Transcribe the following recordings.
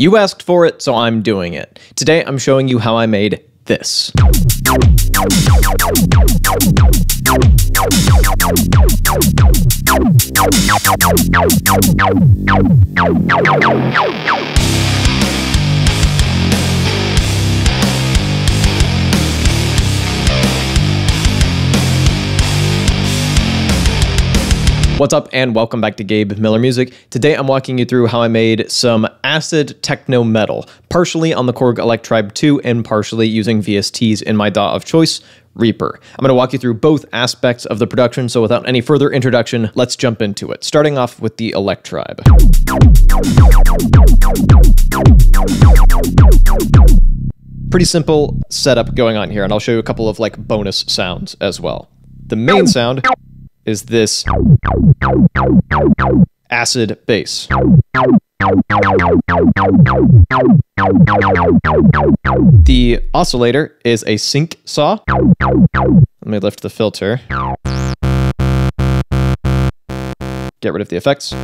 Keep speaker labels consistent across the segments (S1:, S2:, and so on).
S1: You asked for it, so I'm doing it. Today I'm showing you how I made this. What's up and welcome back to Gabe Miller Music. Today I'm walking you through how I made some acid techno metal, partially on the Korg Electribe 2 and partially using VSTs in my DAW of choice, Reaper. I'm going to walk you through both aspects of the production, so without any further introduction, let's jump into it. Starting off with the Electribe. Pretty simple setup going on here, and I'll show you a couple of like bonus sounds as well. The main sound is this acid bass. The oscillator is a sync saw. Let me lift the filter. Get rid of the effects.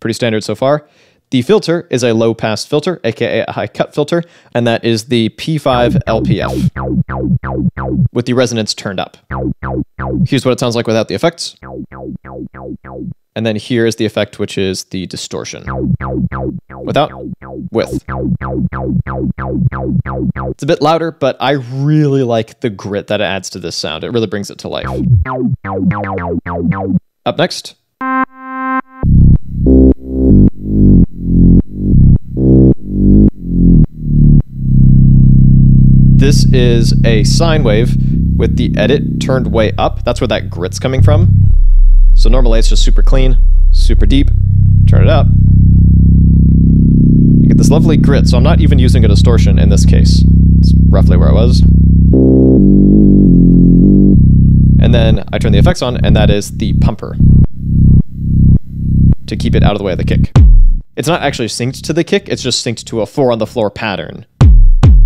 S1: Pretty standard so far. The filter is a low pass filter, aka a high cut filter, and that is the P5 LPF with the resonance turned up. Here's what it sounds like without the effects. And then here is the effect, which is the distortion. Without, with. It's a bit louder, but I really like the grit that it adds to this sound. It really brings it to life. Up next, This is a sine wave with the edit turned way up. That's where that grit's coming from. So normally it's just super clean, super deep. Turn it up. You get this lovely grit, so I'm not even using a distortion in this case. It's roughly where I was. And then I turn the effects on, and that is the pumper to keep it out of the way of the kick. It's not actually synced to the kick, it's just synced to a four on the floor pattern.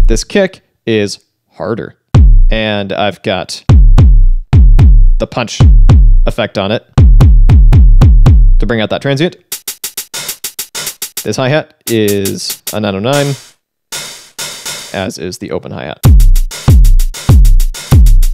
S1: This kick is harder. And I've got the punch effect on it to bring out that transient. This hi-hat is a 909, as is the open hi-hat.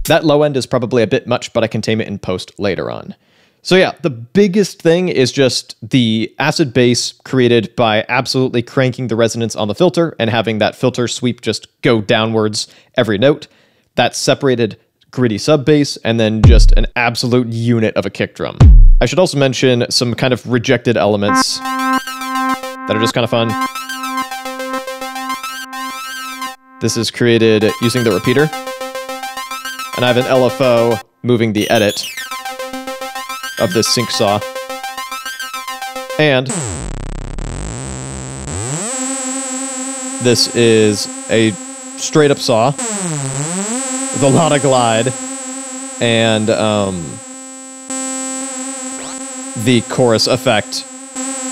S1: That low end is probably a bit much, but I can tame it in post later on. So yeah, the biggest thing is just the acid bass created by absolutely cranking the resonance on the filter and having that filter sweep just go downwards every note. That separated gritty sub bass and then just an absolute unit of a kick drum. I should also mention some kind of rejected elements that are just kind of fun. This is created using the repeater. And I have an LFO moving the edit of this sync saw. And this is a straight up saw with a lot of glide and um, the chorus effect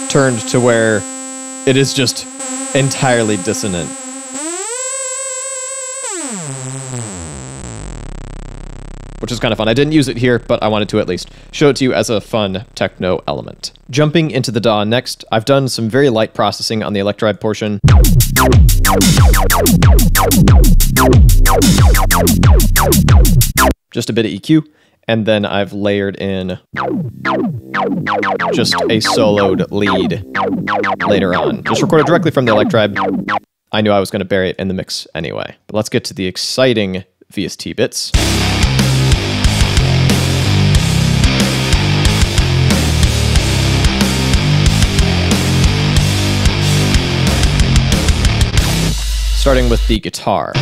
S1: turned to where it is just entirely dissonant. Which is kind of fun. I didn't use it here, but I wanted to at least show it to you as a fun techno element. Jumping into the DAW next, I've done some very light processing on the Electribe portion. Just a bit of EQ, and then I've layered in just a soloed lead later on. Just recorded directly from the Electribe. I knew I was going to bury it in the mix anyway. But let's get to the exciting VST bits. Starting with the guitar.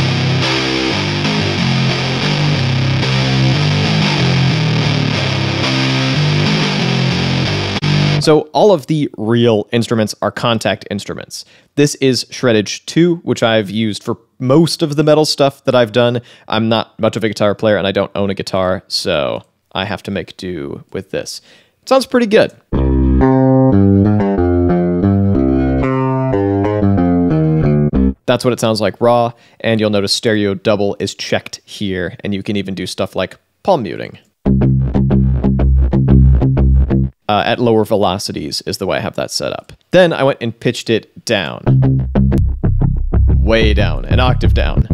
S1: So all of the real instruments are Kontakt instruments. This is Shreddage 2, which I've used for most of the metal stuff that I've done. I'm not much of a guitar player and I don't own a guitar, so I have to make do with this. It sounds pretty good. That's what it sounds like raw, and you'll notice stereo double is checked here, and you can even do stuff like palm muting. uh, at lower velocities is the way I have that set up. Then I went and pitched it down. Way down, an octave down.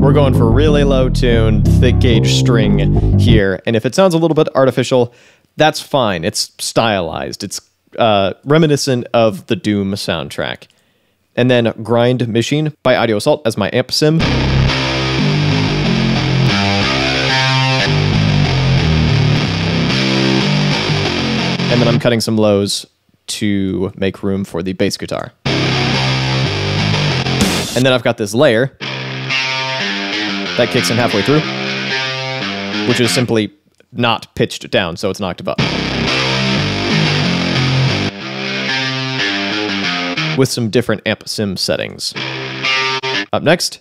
S1: We're going for really low tune, thick gauge string here. And if it sounds a little bit artificial, that's fine. It's stylized. It's uh, reminiscent of the Doom soundtrack. And then Grind Machine by Audio Assault as my amp sim. And then I'm cutting some lows to make room for the bass guitar. And then I've got this layer that kicks in halfway through, which is simply not pitched down, so it's an octave up. With some different amp sim settings. Up next,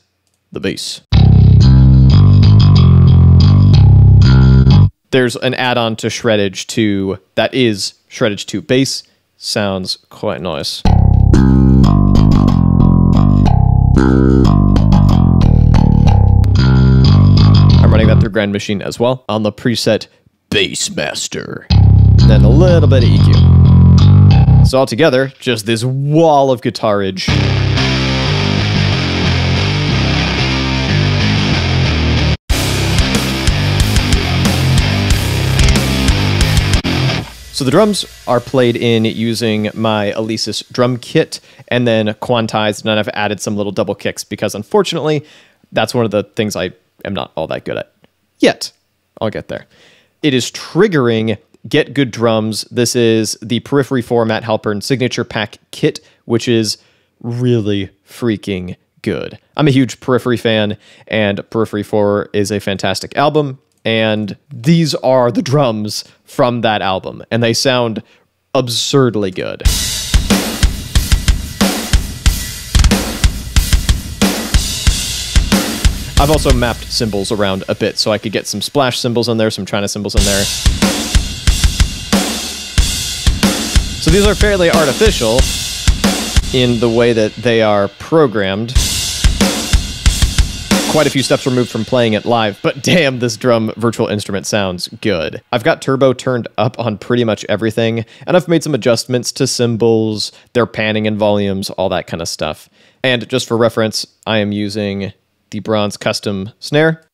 S1: the bass. There's an add-on to Shreddage 2 that is Shreddage 2 bass. Sounds quite nice. I'm running that through Grind Machine as well on the preset Bassmaster. Then a little bit of EQ. So altogether, just this wall of guitarage. So the drums are played in using my Alesis drum kit and then quantized, and I've added some little double kicks because unfortunately, that's one of the things I am not all that good at yet. I'll get there. It is triggering GetGood Drums. This is the Periphery 4 Matt Halpern Signature Pack kit, which is really freaking good. I'm a huge Periphery fan, and Periphery 4 is a fantastic album and these are the drums from that album, and they sound absurdly good. I've also mapped cymbals around a bit so I could get some splash cymbals in there, some China cymbals in there. These are fairly artificial in the way that they are programmed quite a few steps removed from playing it live, but damn, this drum virtual instrument sounds good. I've got turbo turned up on pretty much everything, and I've made some adjustments to cymbals, their panning and volumes, all that kind of stuff. And just for reference, I am using the Bronze Custom snare.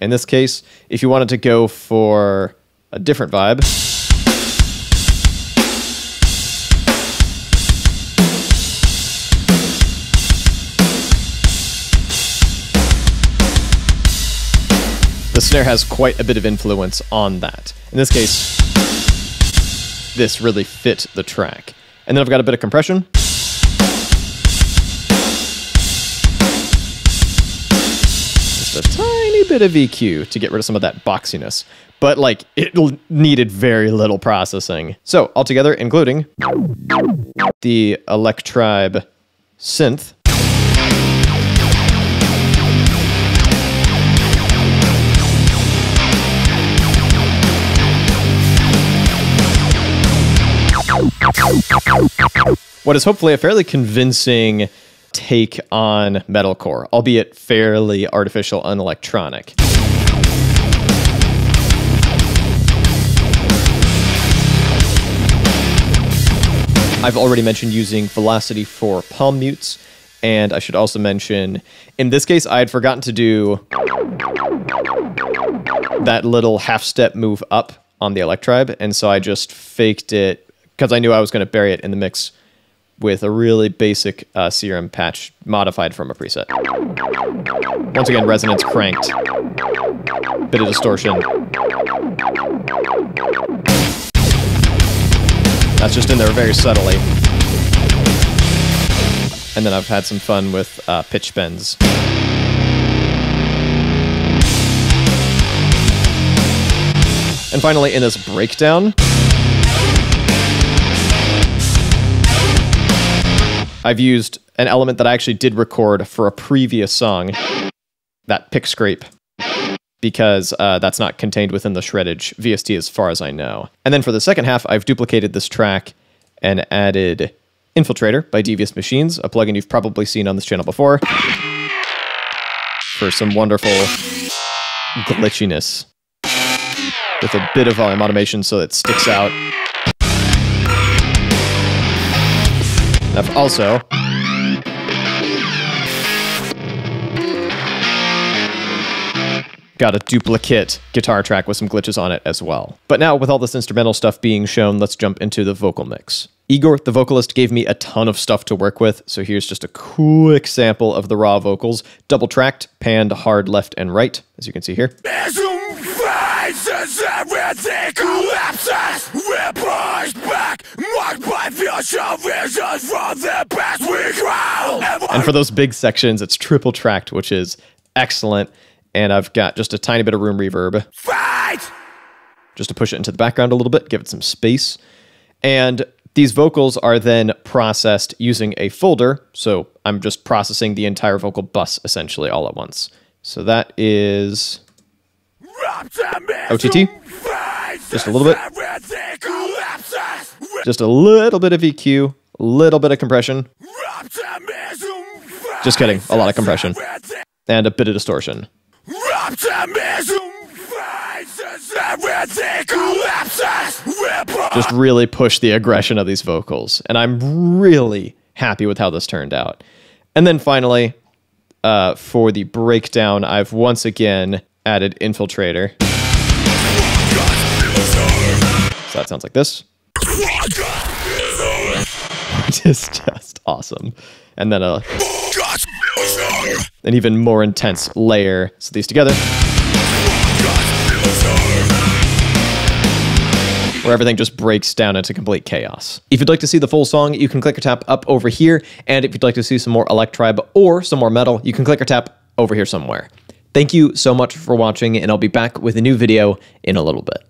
S1: In this case, if you wanted to go for a different vibe, the snare has quite a bit of influence on that. In this case, this really fit the track. And then I've got a bit of compression. Just a tiny bit of EQ to get rid of some of that boxiness. But like, it needed very little processing. So altogether, including the Electribe synth, what is hopefully a fairly convincing take on metalcore, albeit fairly artificial and electronic. I've already mentioned using Velocity for palm mutes, and I should also mention, in this case, I had forgotten to do that little half step move up on the Electribe, and so I just faked it because I knew I was going to bury it in the mix with a really basic uh, Serum patch modified from a preset. Once again, resonance cranked. Bit of distortion. That's just in there very subtly. And then I've had some fun with uh, pitch bends. And finally, in this breakdown, I've used an element that I actually did record for a previous song, that pick scrape, because uh, that's not contained within the Shreddage VST as far as I know. And then for the second half, I've duplicated this track and added Infiltrator by Devious Machines, a plugin you've probably seen on this channel before, for some wonderful glitchiness with a bit of volume automation so it sticks out. I've also got a duplicate guitar track with some glitches on it as well. But now, with all this instrumental stuff being shown, let's jump into the vocal mix. Igor, the vocalist, gave me a ton of stuff to work with, so here's just a quick sample of the raw vocals, double tracked, panned hard left and right, as you can see here. And for those big sections, it's triple tracked, which is excellent and I've got just a tiny bit of room reverb. Fight! Just to push it into the background a little bit, give it some space. And these vocals are then processed using a folder. So I'm just processing the entire vocal bus essentially all at once. So that is OTT. Just a little bit. Just a little bit of EQ, a little bit of compression. Just kidding, a lot of compression. And a bit of distortion. Just really push the aggression of these vocals. And I'm really happy with how this turned out. And then finally, uh, for the breakdown, I've once again added Infiltrator. So that sounds like this. Which is just awesome. And then a an even more intense layer. So these together. Where everything just breaks down into complete chaos. If you'd like to see the full song, you can click or tap up over here. And if you'd like to see some more Electribe or some more metal, you can click or tap over here somewhere. Thank you so much for watching, and I'll be back with a new video in a little bit.